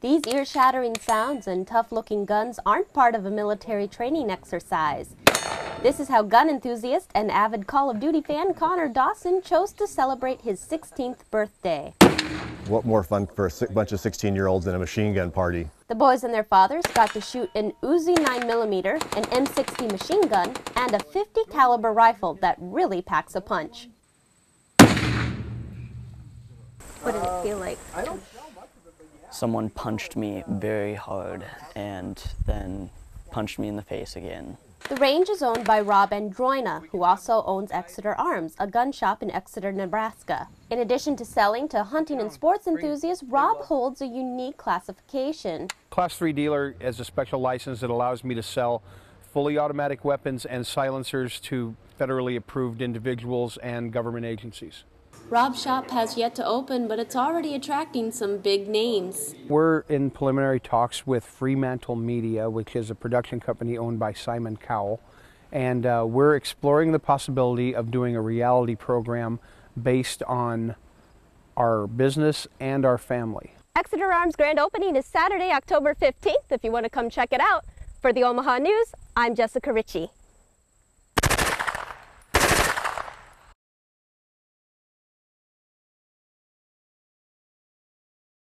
These ear-shattering sounds and tough-looking guns aren't part of a military training exercise. This is how gun enthusiast and avid Call of Duty fan Connor Dawson chose to celebrate his 16th birthday. What more fun for a bunch of 16-year-olds than a machine gun party? The boys and their fathers got to shoot an Uzi 9mm, an M60 machine gun, and a 50 caliber rifle that really packs a punch. What did it feel like? Someone punched me very hard and then punched me in the face again. The range is owned by Rob Androina, who also owns Exeter Arms, a gun shop in Exeter, Nebraska. In addition to selling to hunting and sports enthusiasts, Rob holds a unique classification. Class 3 dealer is a special license that allows me to sell fully automatic weapons and silencers to federally approved individuals and government agencies. Rob's shop has yet to open, but it's already attracting some big names. We're in preliminary talks with Fremantle Media, which is a production company owned by Simon Cowell, and uh, we're exploring the possibility of doing a reality program based on our business and our family. Exeter Arms grand opening is Saturday, October 15th, if you want to come check it out. For the Omaha News, I'm Jessica Ritchie.